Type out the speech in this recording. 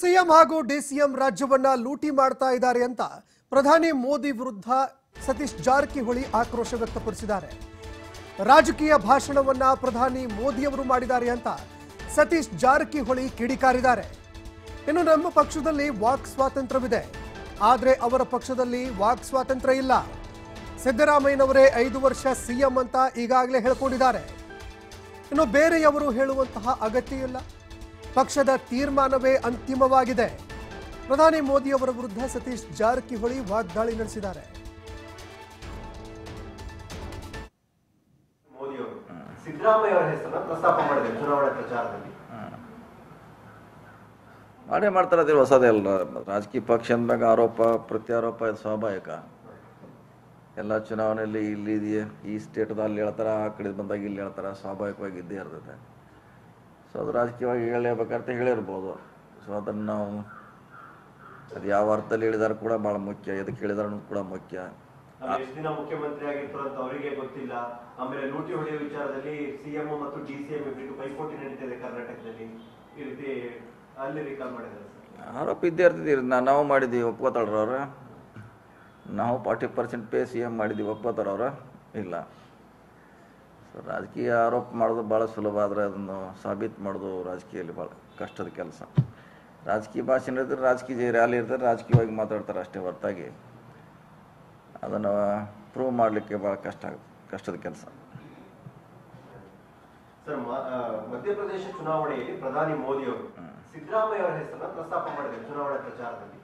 CM ಹಾಗೂ DCM ರಾಜ್ಯವನ್ನ ಲೂಟಿ ಮಾಡ್ತಾ ಇದ್ದಾರೆ ಅಂತ ಪ್ರಧಾನಿ ಮೋದಿ ವಿರುದ್ಧ ಸತೀಶ್ ಜಾರಕಿಹೊಳಿ ಆಕ್ರೋಶ ವ್ಯಕ್ತಪಡಿಸಿದ್ದಾರೆ. ರಾಜಕೀಯ ಭಾಷಣವನ್ನ ಪ್ರಧಾನಿ ಮೋದಿಯವರು ಮಾಡಿದ್ದಾರೆ ಅಂತ ಸತೀಶ್ ಜಾರಕಿಹೊಳಿ ಕಿಡಿಕಾರಿದ್ದಾರೆ. ಇನ್ನು ನಮ್ಮ ಪಕ್ಷದಲ್ಲಿ ವಾಕ್ ಸ್ವಾತಂತ್ರ್ಯವಿದೆ. ಆದರೆ ಅವರ ಪಕ್ಷದಲ್ಲಿ ವಾಕ್ ಸ್ವಾತಂತ್ರ್ಯ ಇಲ್ಲ. ಸಿದ್ದರಾಮಯ್ಯನವರೇ ಐದು ವರ್ಷ ಸಿಎಂ ಅಂತ ಈಗಾಗಲೇ ಹೇಳ್ಕೊಂಡಿದ್ದಾರೆ. ಇನ್ನು ಬೇರೆಯವರು ಹೇಳುವಂತಹ ಅಗತ್ಯ ಇಲ್ಲ. ಪಕ್ಷದ ತೀರ್ಮಾನವೇ ಅಂತಿಮವಾಗಿದೆ. ಪ್ರಧಾನಿ ಮೋದಿ ಅವರ ವಿರುದ್ಧ ಸತೀಶ್ ಜಾರಕಿಹೊಳಿ ವಾಗ್ದಾಳಿ ನಡೆಸಿದ್ದಾರೆ. ಮೋದಿ ಅವರು ಸಿದ್ದರಾಮಯ್ಯ ಅವರ ಹೆಸರನ್ನ ಪ್ರಸ್ತಾಪ ಮಾಡಿದೆ ಚುನಾವಣೆ ಪ್ರಚಾರದಲ್ಲಿ. ಮಾಡೇ ಮಾಡ್ತಾರೆ ಅದೇ ಹೊಸದೇ ಅಲ್ಲ. ರಾಜಕೀಯ ಪಕ್ಷ ಅಂದಾಗ ಆರೋಪ ಪ್ರತ್ಯಾರೋಪ ಇದು ಸ್ವಾಭಾವಿಕ. ಎಲ್ಲ ಚುನಾವಣೆಯಲ್ಲಿ ಇಲ್ಲಿ ಇದೆಯೇ? ಈ ಸ್ಟೇಟ್ದ ಅಲ್ಲಿ ಹೇಳ್ತಾರೆ? ಆ ಕಡೆ ಬಂದಾಗ ಇಲ್ಲಿ ಹೇಳ್ತಾರೆ? ಸ್ವಾಭಾವಿಕವಾಗಿ ಇದ್ದೇ ಇರ್ತೈತೆ ಸೊ ಅದು ರಾಜಕೀಯವಾಗಿ ಹೇಳಲೇಬೇಕಂತ ಹೇಳಿರ್ಬೋದು. ಸೊ ಅದನ್ನು ನಾವು ಅದು ಯಾವ ಅರ್ಥದಲ್ಲಿ ಹೇಳಿದಾರು ಕೂಡ ಭಾಳ ಮುಖ್ಯ ಎದಕ್ಕೆ ಹೇಳಿದಾರು ಕೂಡ ಮುಖ್ಯ. ಆಮೇಲೆ ಎಷ್ಟು ದಿನ ಮುಖ್ಯಮಂತ್ರಿ ಆಗಿರ್ತಾರೆ ಅಂತ ಅವರಿಗೆ ಗೊತ್ತಿಲ್ಲ. ಆಮೇಲೆ ಲೂಟಿ ಹೊಡೆಯುವ ವಿಚಾರದಲ್ಲಿ ಸಿಎಂ ಮತ್ತು ಡಿ ಸಿಎಂ ಇಬ್ಬರಿಗೂ ಪೈಪೋಟಿ ನಡೀತಿದೆ ಕರ್ನಾಟಕದಲ್ಲಿ. ಈ ರೀತಿ ಅಲ್ಲಿ ರಿಕಾಲ್ ಮಾಡಿದ್ದಾರೆ ಆರೋಪ ಇದ್ದೇ ಇರ್ತಿದ್ದೀರಿ ನಾ- ನಾವು ಮಾಡಿದ್ದೀವಿ ಒಪ್ಕೋತಾಳ್ರವ್ರ. ನಾವು forty percent pay C M ಮಾಡಿದ್ದೀವಿ ಒಪ್ಕೋತಾರವ್ರ ಇಲ್ಲ. ಸೊ ರಾಜಕೀಯ ಆರೋಪ ಮಾಡೋದು ಭಾಳ ಸುಲಭ ಆದರೆ ಅದನ್ನು ಸಾಬೀತು ಮಾಡೋದು ರಾಜಕೀಯದಲ್ಲಿ ಭಾಳ ಕಷ್ಟದ ಕೆಲಸ. ರಾಜಕೀಯ ಭಾಷಣ ಇರ್ತಾರೆ ರಾಜಕೀಯ ರ್ಯಾಲಿ ಇರ್ತಾರೆ ರಾಜಕೀಯವಾಗಿ ಮಾತಾಡ್ತಾರೆ ಅಷ್ಟೇ ಹೊರತಾಗಿ. ಅದನ್ನು ಪ್ರೂವ್ ಮಾಡಲಿಕ್ಕೆ ಭಾಳ ಕಷ್ಟ ಆಗುತ್ತೆ ಕಷ್ಟದ ಕೆಲಸ. ಸರ್ ಮಧ್ಯಪ್ರದೇಶ ಚುನಾವಣೆಯಲ್ಲಿ ಪ್ರಧಾನಿ ಮೋದಿ ಅವರು ಸಿದ್ದರಾಮಯ್ಯ ಅವರ ಹೆಸರನ್ನ ಪ್ರಸ್ತಾಪ ಮಾಡಿದ್ರು ಚುನಾವಣಾ ಪ್ರಚಾರದಲ್ಲಿ.